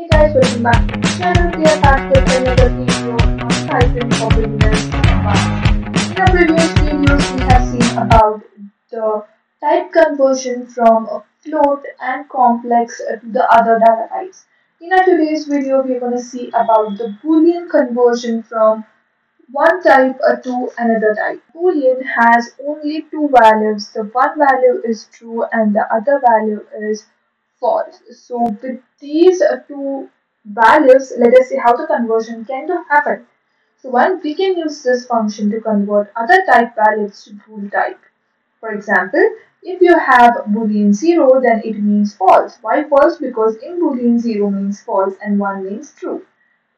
Hey guys, welcome back to the channel. We are back with another video on Python for. In our previous videos, we have seen about the type conversion from a float and complex to the other data types. In our today's video, we are going to see about the Boolean conversion from one type uh, to another type. Boolean has only two values. The one value is true and the other value is. So with these uh, two values, let us see how the conversion can happen. So one, we can use this function to convert other type values to bool type. For example, if you have boolean 0, then it means false. Why false? Because in boolean 0 means false and 1 means true.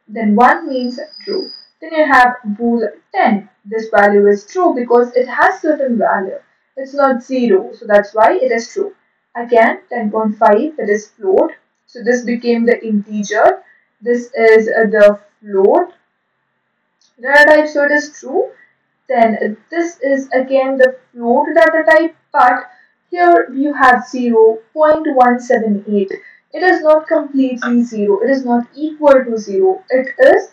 Then 1 means true. Then you have bool 10. This value is true because it has certain value. It's not 0, so that's why it is true. Again, 10.5 that is float. So this became the integer. This is uh, the float. Data type, so it is true. Then this is again the float data type, but here you have 0 0.178. It is not completely 0. It is not equal to 0. It is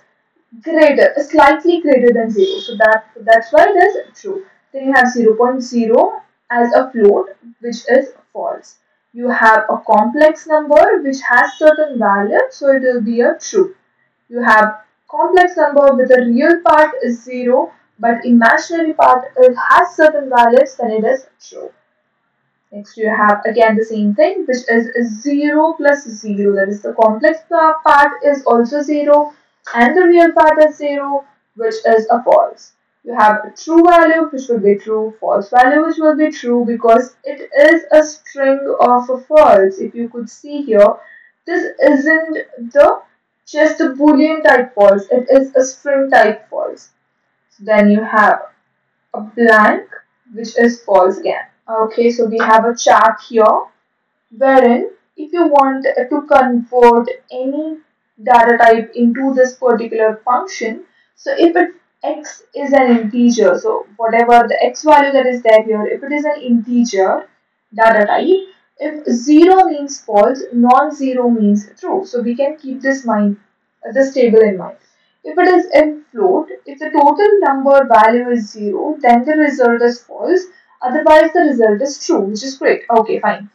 greater, slightly greater than 0. So that that's why it is true. Then you have 0 0.0 as a float, which is false. You have a complex number which has certain value, so it will be a true. You have complex number with a real part is 0, but imaginary part is, has certain values, then it is true. Next you have again the same thing which is 0 plus 0 that is the complex part is also 0 and the real part is 0 which is a false you have a true value which will be true, false value which will be true because it is a string of a false. If you could see here, this isn't the just a boolean type false, it is a string type false. So then you have a blank which is false again. Okay, so we have a chart here wherein if you want to convert any data type into this particular function, so if it x is an integer. So whatever the x value that is there here if it is an integer data type if 0 means false non-zero means true. So we can keep this mind uh, this table in mind. If it is in float if the total number value is 0 then the result is false. Otherwise the result is true which is great. Okay fine.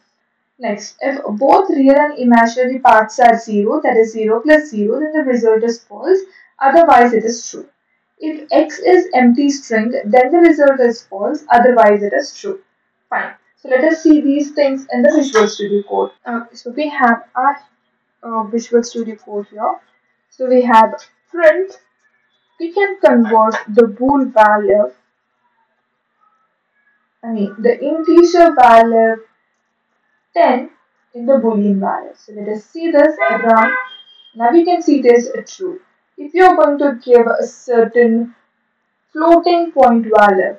Next if both real and imaginary parts are 0 that is 0 plus 0 then the result is false. Otherwise it is true if x is empty string, then the result is false, otherwise it is true. Fine. So let us see these things in the Visual Studio Code. Uh, so we have our uh, Visual Studio Code here. So we have print. We can convert the bool value, I mean the integer value 10 in the boolean value. So let us see this. Now we can see this true if you're going to give a certain floating point value,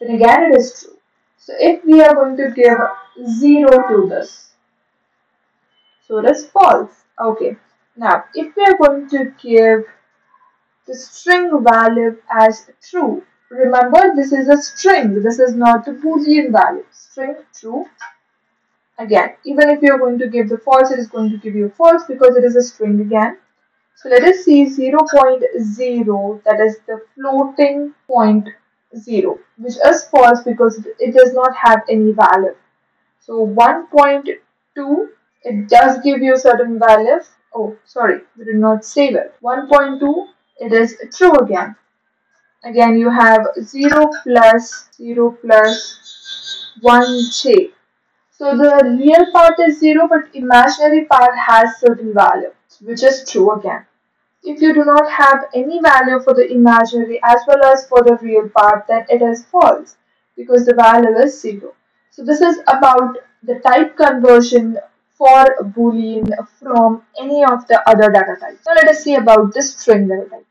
then again it is true. So if we are going to give 0 to this, so it is false. Okay. Now, if we are going to give the string value as true, remember this is a string, this is not a boolean value. String true. Again, even if you are going to give the false, it is going to give you false because it is a string again. So let us see 0, 0.0 that is the floating point 0 which is false because it does not have any value. So 1.2 it does give you a certain values. Oh sorry we did not save it. 1.2 it is true again. Again you have 0 plus 0 plus 1j. So the real part is 0 but imaginary part has certain value which is true again if you do not have any value for the imaginary as well as for the real part, then it is false because the value is 0. So this is about the type conversion for boolean from any of the other data types. Now let us see about the string data type.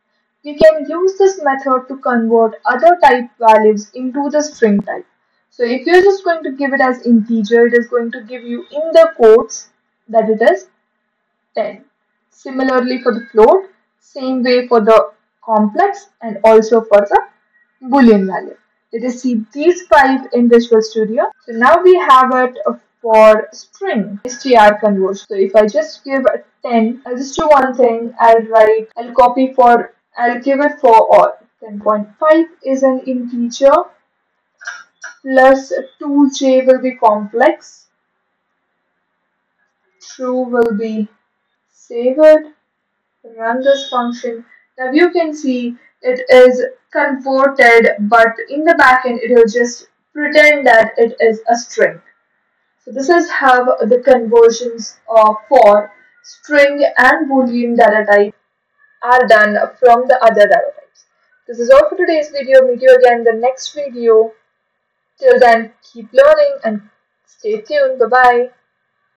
We can use this method to convert other type values into the string type. So if you're just going to give it as integer, it is going to give you in the quotes that it is 10. Similarly for the float, same way for the complex and also for the boolean value. Let us see these five in Visual Studio. So now we have it for string str conversion. So if I just give 10, I'll just do one thing. I'll write, I'll copy for, I'll give it for all. 10.5 is an integer plus 2j will be complex. True will be saved. Run this function. Now you can see it is converted but in the backend it will just pretend that it is a string. So this is how the conversions for string and boolean data type are done from the other data types. This is all for today's video. Meet you again in the next video. Till then, keep learning and stay tuned. Bye-bye.